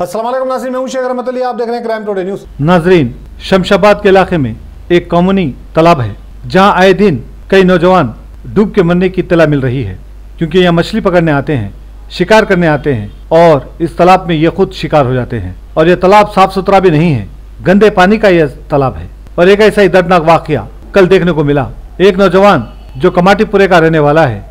असलम नासिर मैं शेख रहमत आप देख रहे हैं क्राइम टुडे न्यूज़। नाजरीन, शमशाबाद के इलाके में एक कॉमनी तालाब है, जहाँ आए दिन कई नौजवान डूब के मरने की इतला मिल रही है, क्योंकि यहाँ मछली पकड़ने आते हैं, शिकार करने आते हैं, और इस तालाब में ये खुद शिकार हो जाते हैं। और ये तालाब साफ़ सुथरा भी नहीं है, गंदे पानी का यह तालाब है। और एक ऐसा ही दर्दनाक वाक्य कल देखने को मिला। एक नौजवान जो कमाटीपुरे का रहने वाला है,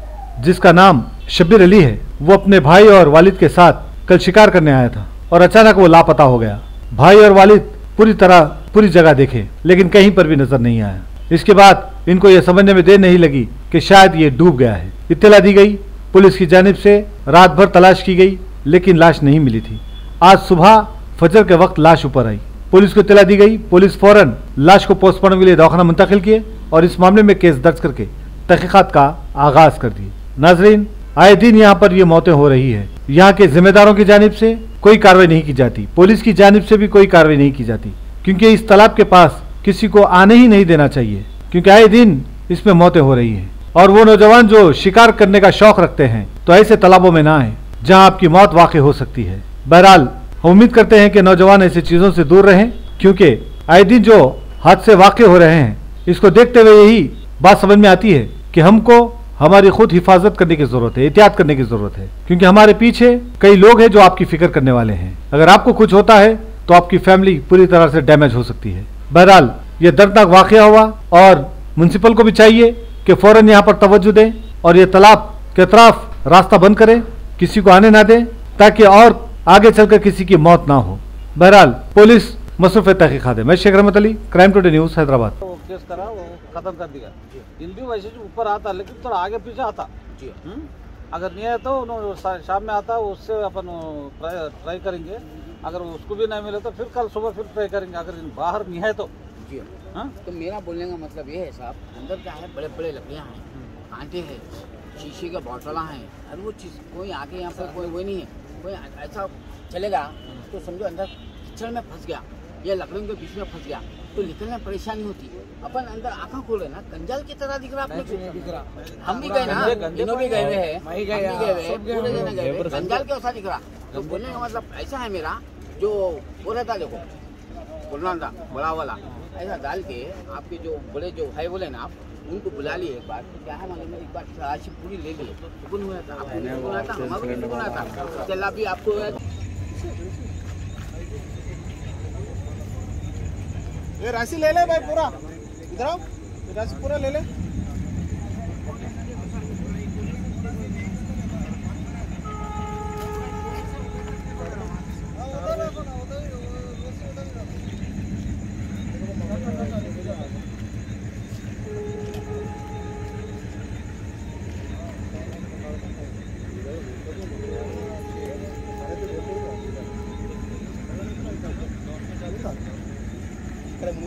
जिसका नाम शब्बीर अली है, वो अपने भाई और वालिद के साथ कल शिकार करने आया था। और अचानक वो लापता हो गया। भाई और वालिद पूरी तरह पूरी जगह देखे, लेकिन कहीं पर भी नज़र नहीं आया। इसके बाद इनको यह समझने में देर नहीं लगी कि शायद ये डूब गया है। इत्तला दी गई, पुलिस की जानब से रात भर तलाश की गई, लेकिन लाश नहीं मिली थी। आज सुबह फजर के वक्त लाश ऊपर आई। पुलिस को इतला दी गई, पुलिस फ़ौरन लाश को पोस्टमार्टम के लिए दवाखाना मुंतकिल किए और इस मामले में केस दर्ज करके तहकीकात का आगाज़ कर दिए। नाजरीन, आए दिन यहाँ पर ये मौतें हो रही है। यहाँ के जिम्मेदारों की जानब से कोई कार्रवाई नहीं की जाती। पुलिस की जानब से भी कोई कार्रवाई नहीं की जाती। क्योंकि इस तालाब के पास किसी को आने ही नहीं देना चाहिए। क्योंकि आए दिन इसमें मौतें हो रही है। और वो नौजवान जो शिकार करने का शौक रखते हैं तो ऐसे तालाबों में ना आए, जहाँ आपकी मौत वाक़ हो सकती है। बहरहाल, हम उम्मीद करते हैं कि नौजवान ऐसी चीज़ों से दूर रहें, क्योंकि आए दिन जो हादसे वाक़ हो रहे हैं, इसको देखते हुए यही बात समझ में आती है कि हमको हमारी खुद हिफाजत करने की ज़रूरत है, एहतियात करने की ज़रूरत है। क्योंकि हमारे पीछे कई लोग हैं जो आपकी फ़िक्र करने वाले हैं। अगर आपको कुछ होता है तो आपकी फैमिली पूरी तरह से डैमेज हो सकती है। बहरहाल ये दर्दनाक वाक़ हुआ और म्यूनसिपल को भी चाहिए कि फ़ौरन यहाँ पर तवज्जो दें और ये तालाब के अतराफ रास्ता बंद करें, किसी को आने ना दें, ताकि और आगे चलकर किसी की मौत ना हो। बहरहाल, पुलिस मसरूफ़ तहकीक़ात है। मैं Sheikh Rahmat Ali, crime today news, Hyderabad. वो खत्म कर दिया। दिन भी वैसे जो ऊपर आता लेकिन थोड़ा आगे पीछे आता। जी। हम्म? अगर नहीं है तो उन्होंने शाम में आता उससे अपन ट्राई करेंगे। अगर उसको भी नहीं मिले तो फिर कल सुबह फिर ट्राई करेंगे अगर बाहर नहीं है तो। जी। हाँ? तो मेरा बोलने का मतलब ये है साहब अंदर क्या है? बड़े बड़े लकड़ियाँ हैं कांटे हैं शीशे के बॉटला हैं और वो चीज़ कोई आके यहाँ पर कोई वो नहीं है। कोई ऐसा चलेगा तो समझो अंदर कीचड़ में फंस गया। या लकड़ियों के बीच में फंस गया तो निकलने परेशानी होती. अपन अंदर आंखा खोले ना. कंजाल की तरह दिख रहा आप लोग? हम भी गए ना? इन्हों भी गए हुए हैं. मैं ही हम गया, भी गए हुए हैं, सब गए पूरे जने गए हुए हैं। हैं। कंजाल दिख रहा. तो बोलने का मतलब ऐसा है मेरा जो वो रहता देखो बोलना था बड़ा वाला ऐसा डाल के आपके जो बड़े जो है बोले ना आप उनको बुला लिए एक बार। क्या है मालूम है? एक बार तलाशी पूरी ले लिए। आपको आया था हमारा आया था। चला भी आपको ये राशि ले ले भाई पूरा। इधर आओ राशि पूरा ले ले।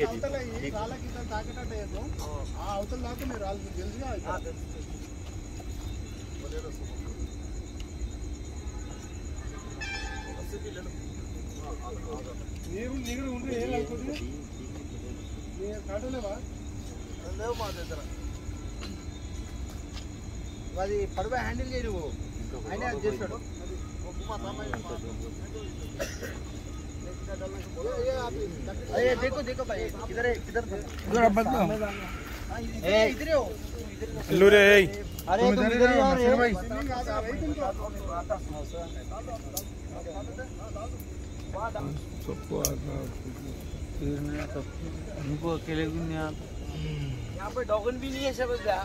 ప్యాకేజీ నీరు నీరు ఉంటే ఏం లేకపోతే కట్టలేవా లేవు మా దగ్గర. అది పడవ హ్యాండిల్ చేయవు ఆయన చేస్తాడు. మా अरे देखो देखो भाई किधर है किधर किधर अब बदलो इधर हो लो रे अरे तुम इधर ही आ रहे हो भाई हमको अकेले भी नहीं आता यहाँ पे डॉगन भी नहीं है समझ गया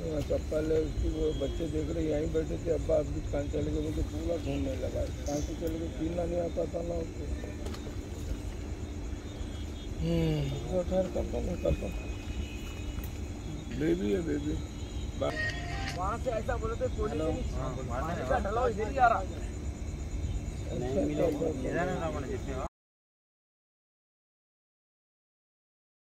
चप्पल है उसकी वो बच्चे देख रहे यहीं बैठे थे अब्बा अभी कहाँ चले गए मुझे पूरा घूमने लगा कहाँ से चले गए पीना नहीं आता था ना उसको। हम्म। ठहर करता नहीं करता बेबी है बेबी। वहाँ से ऐसा बोले थे पुलिस पानी का ढलाव इधर ही आ रहा। अच्छा